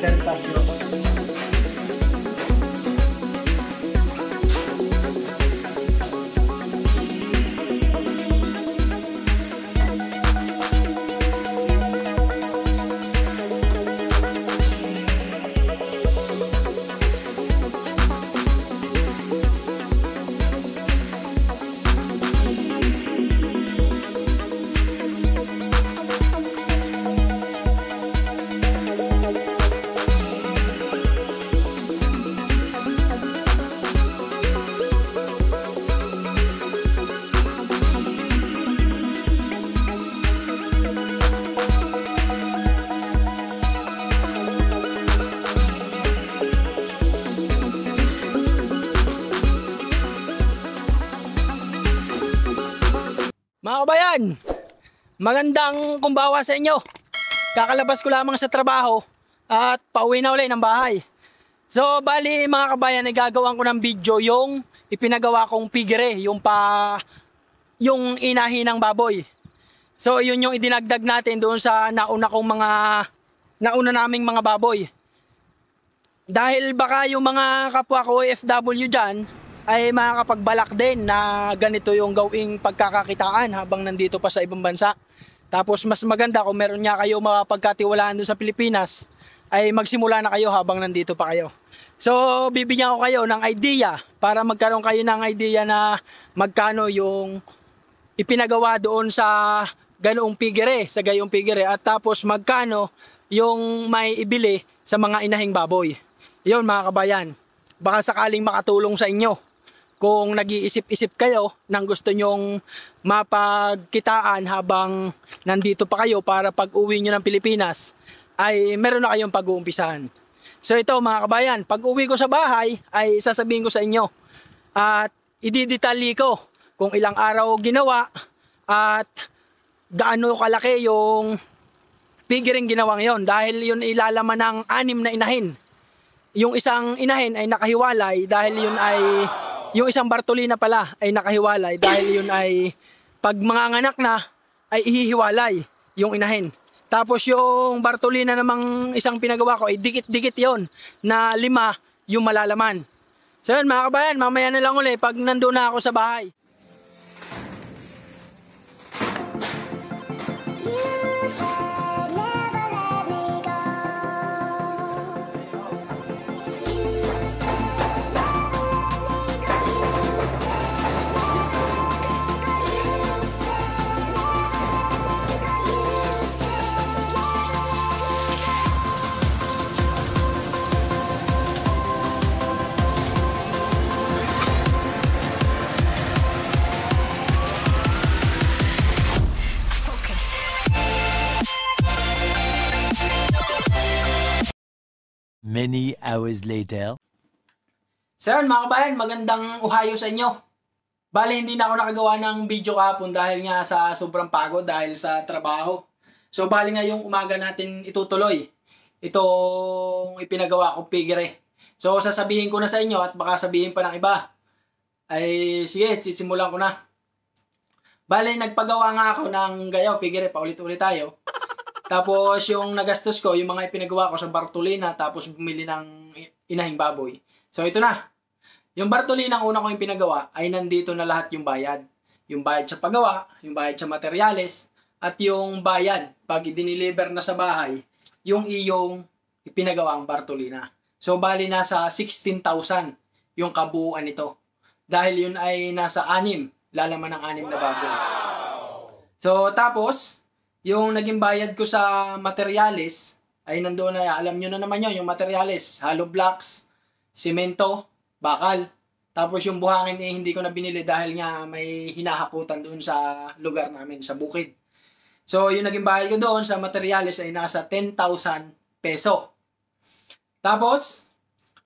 選択を kabayan, magandang kumbawa sa inyo. Kakalabas ko lamang sa trabaho at pauwi na ulit ng bahay. So, bali mga kabayan, ay gagawin ko ng video yung ipinagawa kong pigre, yung pa yung inahin ng baboy. So, yun yung idinagdag natin doon sa nauna kong mga nauna naming mga baboy. Dahil baka yung mga kapwa ko OFW dyan ay makakapagbalak din na ganito yung gawing pagkakakitaan habang nandito pa sa ibang bansa. Tapos mas maganda kung meron niya kayo mapagkatiwalaan doon sa Pilipinas ay magsimula na kayo habang nandito pa kayo. So bibigyan ko kayo ng idea para magkaroon kayo ng idea na magkano yung ipinagawa doon sa ganoong pigere, sa gayong pigere at tapos magkano yung may ibili sa mga inahing baboy. Yun mga kabayan, baka sakaling makatulong sa inyo kung nag-iisip-isip kayo ng gusto nyong mapagkitaan habang nandito pa kayo para pag uwi nyo ng Pilipinas ay meron na kayong pag-uumpisahan. So ito mga kabayan, pag uwi ko sa bahay ay sasabihin ko sa inyo at ididetali ko kung ilang araw ginawa at gaano kalaki yung pigiring ginawang yon dahil yun ilalaman ng anim na inahin. Yung isang inahin ay nakahiwalay dahil yun ay yung isang Bartolina pala ay nakahiwalay dahil yun ay pag mga anak na ay ihihiwalay yung inahin. Tapos yung Bartolina namang isang pinagawa ko ay dikit-dikit yon na lima yung malalaman. So yun mga kabayan, mamaya na lang ulit pag nandun na ako sa bahay. Hours later. So yun mga kabayan, magandang uhayo sa inyo. Bale, hindi na ako nakagawa ng video kahapon dahil nga sa sobrang pagod dahil sa trabaho. So bali ngayong umaga natin itutuloy itong ipinagawa kong pigre. So sasabihin ko na sa inyo at baka sabihin pa ng iba. Ay sige, sisimulan ko na. Bale, nagpagawa nga ako ng gayaw, pigre, paulit-ulit tayo. Tapos yung nagastos ko, yung mga ipinagawa ko sa Bartolina, tapos bumili ng inahing baboy. So ito na. Yung Bartolina ang una ko yung pinagawa ay nandito na lahat yung bayad. Yung bayad sa paggawa, yung bayad sa materyales, at yung bayad pag i-deliver na sa bahay, yung iyong ipinagawang Bartolina. So bali nasa 16,000 yung kabuuan nito. Dahil yun ay nasa anim, lalaman ng anim na baboy. So tapos, yung naging bayad ko sa materyales, ay nandoon na, alam nyo na naman yun, yung materyales, hollow blocks, simento, bakal. Tapos yung buhangin eh, hindi ko na binili dahil nga may hinahakutan doon sa lugar namin, sa bukid. So, yung naging bayad ko doon sa materyales ay nasa 10,000 peso. Tapos,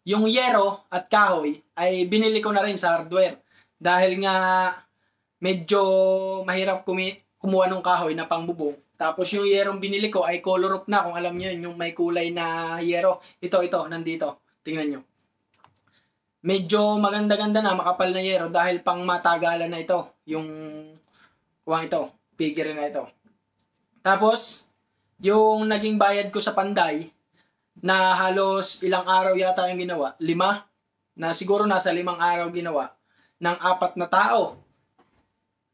yung yero at kahoy ay binili ko na rin sa hardware. Dahil nga medyo mahirap kumi- kumuha ng kahoy na pangbubong. Tapos yung yerong binili ko ay color up na kung alam niyo yun, yung may kulay na yero. Ito, ito, nandito. Tingnan nyo. Medyo maganda-ganda na, makapal na yero dahil pang matagalan na ito. Yung kuha ito, figure na ito. Tapos, yung naging bayad ko sa panday, na halos ilang araw yata yung ginawa, lima, na siguro nasa limang araw ginawa, ng apat na tao,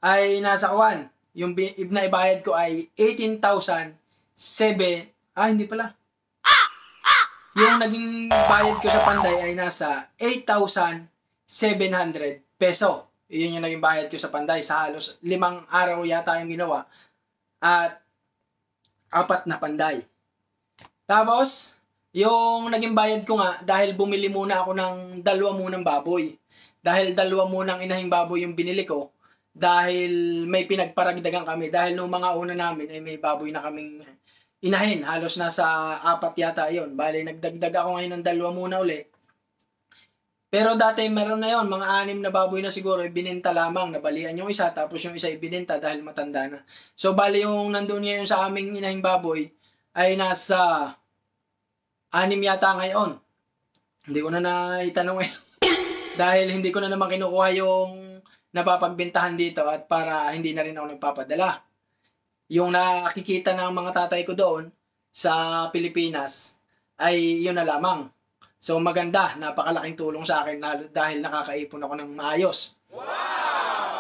ay nasa kuwan. Yung na ibayad ko ay 18,007, ah hindi pala. Yung naging bayad ko sa panday ay nasa 8,700 peso. Yun yung naging bayad ko sa panday sa halos limang araw yata yung ginawa. At apat na panday. Tapos, yung naging bayad ko nga, dahil bumili muna ako ng dalawa munang baboy. Dahil dalawa munang inahing baboy yung binili ko, dahil may pinagparagdagan kami. Dahil nung mga una namin, ay may baboy na kaming inahin. Halos nasa apat yata yon Bali, nagdagdag ako ngayon ng dalawa muna uli. Pero dati meron na yon mga anim na baboy na siguro, ibininta lamang, nabalian yung isa, tapos yung isa ibininta dahil matanda na. So, bali yung nandun ngayon sa aming inahing baboy, ay nasa anim yata ngayon. Hindi ko na naitanong eh. dahil hindi ko na naman kinukuha yung napapagbentahan dito at para hindi na rin ako nagpapadala. Yung nakikita ng mga tatay ko doon sa Pilipinas ay yun na lamang. So maganda, napakalaking tulong sa akin na, dahil nakakaipon ako ng maayos.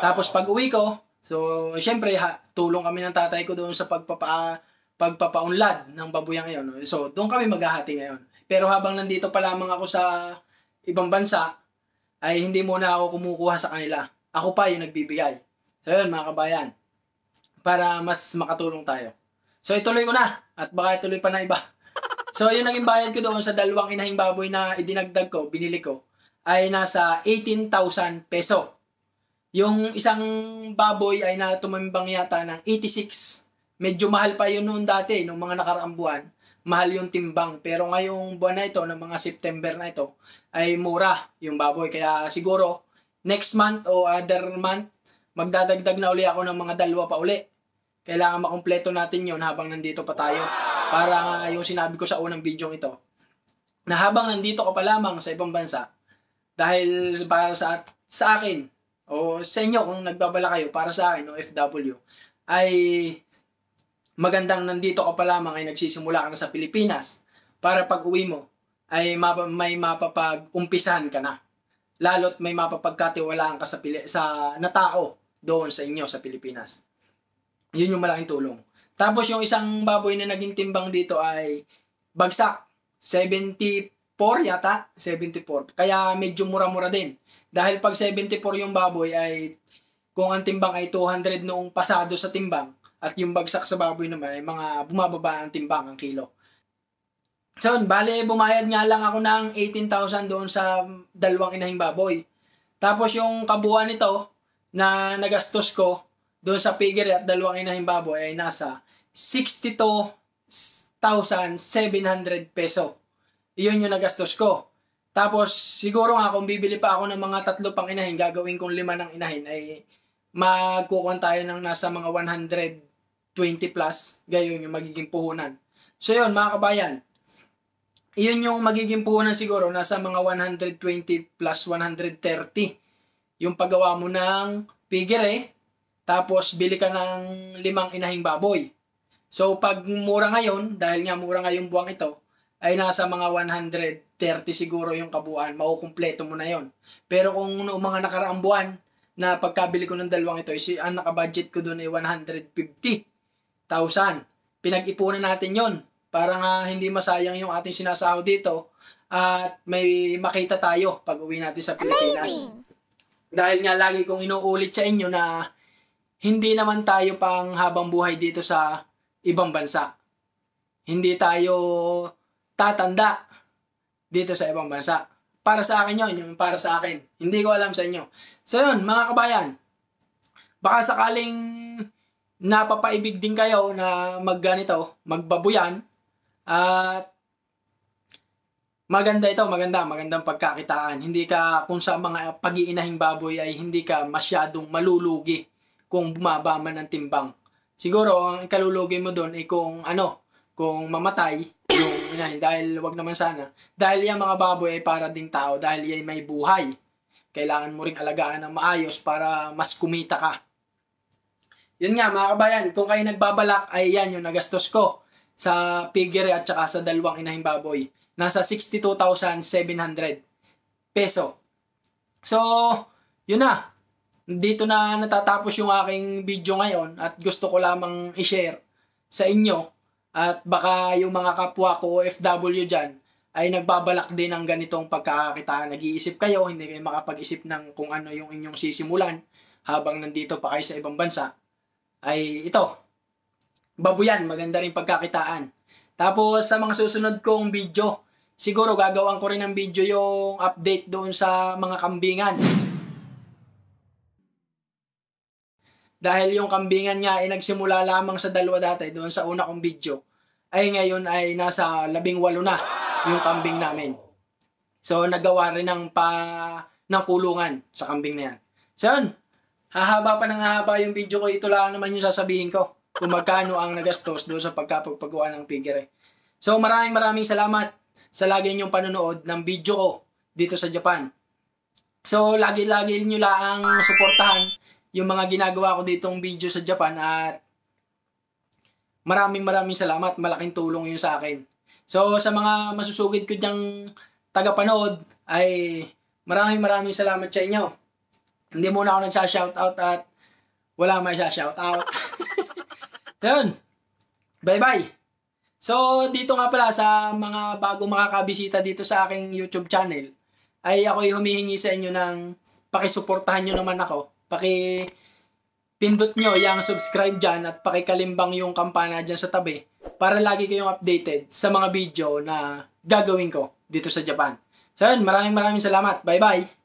Tapos pag uwi ko, so syempre ha, tulong kami ng tatay ko doon sa pagpapa pagpapaunlad ng babuyang no? So doon kami maghahati ngayon. Pero habang nandito pa lamang ako sa ibang bansa, ay hindi muna ako kumukuha sa kanila. Ako pa yung nagbibigay. So yun mga kabayan, para mas makatulong tayo. So ituloy ko na at baka ituloy pa na iba. So, yung naging bayad ko doon sa dalawang inahing baboy na idinagdag ko, binili ko, ay nasa 18,000 peso. Yung isang baboy ay na tumambang yata ng 86. Medyo mahal pa yun noon dati, nung mga nakaraang buwan. Mahal yung timbang. Pero ngayong buwan na ito, ng mga September na ito, ay mura yung baboy. Kaya siguro, next month o other month, magdadagdag na uli ako ng mga dalawa pa uli. Kailangan makumpleto natin yon habang nandito pa tayo. Para yung sinabi ko sa unang video ito, na habang nandito ka pa lamang sa ibang bansa, dahil para sa, sa akin, o sa inyo kung nagbabala kayo, para sa akin, o FW, ay magandang nandito ka pa lamang ay nagsisimula ka na sa Pilipinas para pag uwi mo ay may mapapag-umpisahan ka na. Lalo't may mapapagkatiwalaan ka sa, pili, sa na tao doon sa inyo sa Pilipinas. Yun yung malaking tulong. Tapos yung isang baboy na naging timbang dito ay bagsak. 74 yata. 74. Kaya medyo mura-mura din. Dahil pag 74 yung baboy ay kung ang timbang ay 200 noong pasado sa timbang at yung bagsak sa baboy naman ay mga bumababa ang timbang ang kilo. So, bale, bumayad nga lang ako ng 18,000 doon sa dalawang inahing baboy. Tapos yung kabuuan nito na nagastos ko doon sa figure at dalawang inahing baboy ay nasa 62,700 peso. Iyon yung nagastos ko. Tapos, siguro nga kung bibili pa ako ng mga tatlo pang inahin, gagawin kong lima ng inahin, ay magkukuhan tayo ng nasa mga 120 plus, gayon yung magiging puhunan. So yun, mga kabayan, iyon yung magiging puhunan siguro, nasa mga 120 plus 130. Yung paggawa mo ng figure eh, tapos bili ka ng limang inahing baboy. So pag mura ngayon, dahil nga mura ngayong buwang ito, ay nasa mga 130 siguro yung kabuuan, makukumpleto mo na yon. Pero kung noong mga nakaraang buwan, na pagkabili ko ng dalawang ito, is, ang nakabudget ko doon ay 150,000. Pinag-ipunan natin yon para nga hindi masayang yung ating sinasahod dito at may makita tayo pag uwi natin sa Pilipinas. Dahil nga lagi kong inuulit sa inyo na hindi naman tayo pang habang buhay dito sa ibang bansa. Hindi tayo tatanda dito sa ibang bansa. Para sa akin yun, yung para sa akin. Hindi ko alam sa inyo. So yun, mga kabayan, baka sakaling napapaibig din kayo na magganito, magbabuyan, at maganda ito, maganda, magandang pagkakitaan. Hindi ka, kung sa mga pag-iinahing baboy ay hindi ka masyadong malulugi kung bumaba man ng timbang. Siguro, ang ikalulugi mo doon ay kung ano, kung mamatay yung inahin. Dahil wag naman sana. Dahil yung mga baboy ay para ding tao. Dahil yan may buhay. Kailangan mo ring alagaan ng maayos para mas kumita ka. yun nga mga kabayan, kung kayo nagbabalak ay yan yung nagastos ko sa piggery at saka sa dalawang inahing baboy. Nasa 62,700 peso. So, yun na. Dito na natatapos yung aking video ngayon at gusto ko lamang i-share sa inyo at baka yung mga kapwa ko OFW dyan ay nagbabalak din ng ganitong pagkakakitaan. Nag-iisip kayo, hindi kayo makapag-isip ng kung ano yung inyong sisimulan habang nandito pa kayo sa ibang bansa. Ay ito, babuyan, maganda rin pagkakitaan. Tapos sa mga susunod kong video, siguro gagawin ko rin ng video yung update doon sa mga kambingan. Dahil yung kambingan nga ay nagsimula lamang sa dalawa dati doon sa una kong video, ay ngayon ay nasa labing walo na yung kambing namin. So nagawa rin ng pa ng kulungan sa kambing na yan. So yun, hahaba pa ng hahaba yung video ko. Ito lang naman yung sasabihin ko kung magkano ang nagastos doon sa pagkapagpagawa ng figure. So maraming maraming salamat sa lagi niyong panonood ng video ko dito sa Japan. So lagi-lagi niyo lang suportahan yung mga ginagawa ko ditong video sa Japan at maraming maraming salamat. Malaking tulong yun sa akin. So sa mga masusugid ko diyang tagapanood ay maraming maraming salamat sa inyo. Hindi muna ako nagsa-shoutout at wala may sa-shoutout. Yun. Bye-bye. So, dito nga pala sa mga bago makakabisita dito sa aking YouTube channel, ay ako'y humihingi sa inyo ng pakisuportahan nyo naman ako. Paki pindot nyo yung subscribe dyan at pakikalimbang yung kampana dyan sa tabi para lagi kayong updated sa mga video na gagawin ko dito sa Japan. So yun, maraming maraming salamat. Bye-bye!